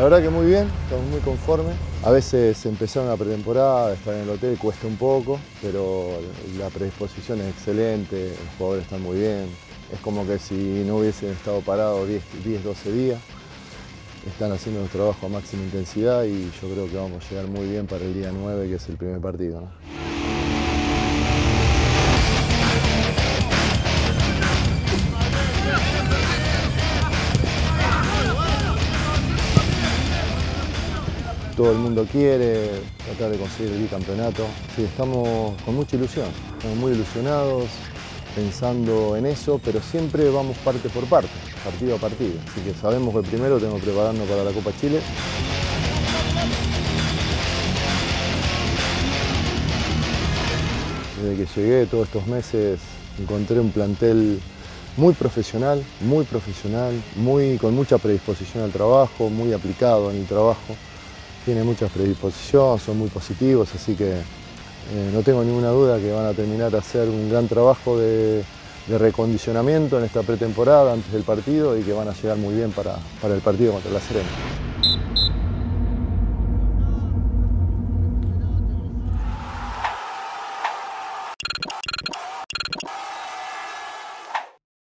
La verdad que muy bien, estamos muy conformes. A veces empezar una pretemporada, estar en el hotel cuesta un poco, pero la predisposición es excelente, los jugadores están muy bien. Es como que si no hubiesen estado parados 10, 10 12 días. Están haciendo un trabajo a máxima intensidad y yo creo que vamos a llegar muy bien para el día 9, que es el primer partido. Todo el mundo quiere, tratar de conseguir el bicampeonato. Sí, estamos con mucha ilusión, estamos muy ilusionados, pensando en eso, pero siempre vamos parte por parte, partido a partido. Así que sabemos que primero tengo preparando para la Copa Chile. Desde que llegué todos estos meses encontré un plantel muy profesional, muy profesional, muy, con mucha predisposición al trabajo, muy aplicado en el trabajo tiene mucha predisposición, son muy positivos, así que eh, no tengo ninguna duda que van a terminar a hacer un gran trabajo de, recondicionamiento en esta pretemporada antes del partido y que van a llegar muy bien para, para el partido contra la Serena.